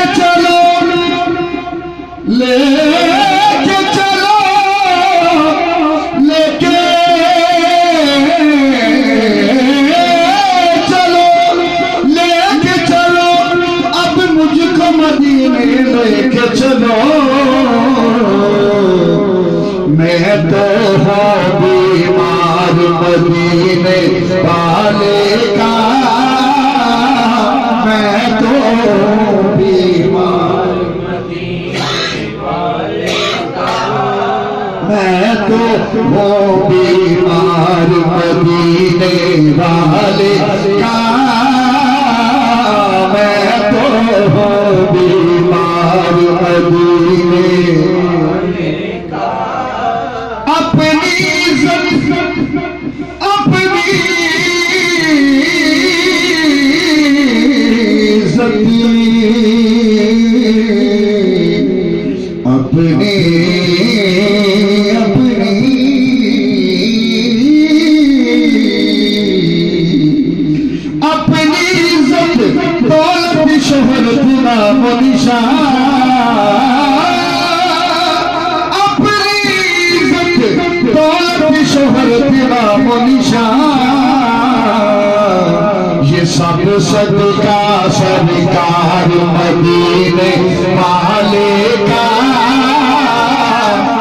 کے چلو، لے کے چلو لے کے چلو لے کے چلو اب مجھ کو مدینے لے کے چلو۔ میں تو ہاں ہوں بیمار مدینے والے کا، میں تو میں تو ہوں بیمار مدینے والے کا میں تو ہوں بیمار مدینے اپنی عزت اپنی عزت اپنی اپنی نشان اپنی عزت شہرت نام و نشان۔ یہ سب صدقہ سرکار مدینے والے کا۔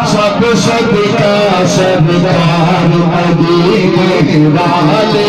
سب صدقہ سرکار مدینے والے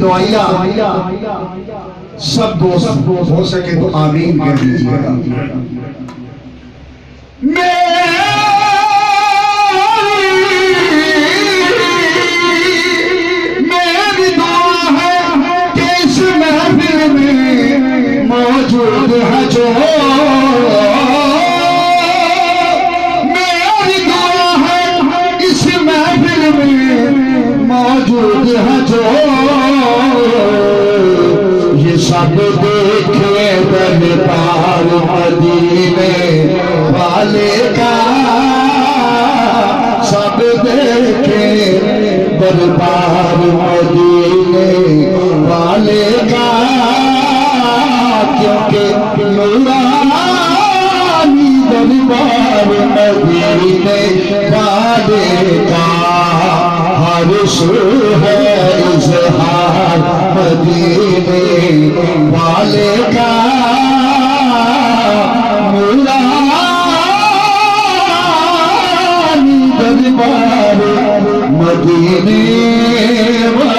دعائیہ سب دوست ہو سکے تو آمین کر دیجیے گا۔ یہ سب دیکھے دربار مدینے والے کا سب دیکھے دربار مدینے Shiva,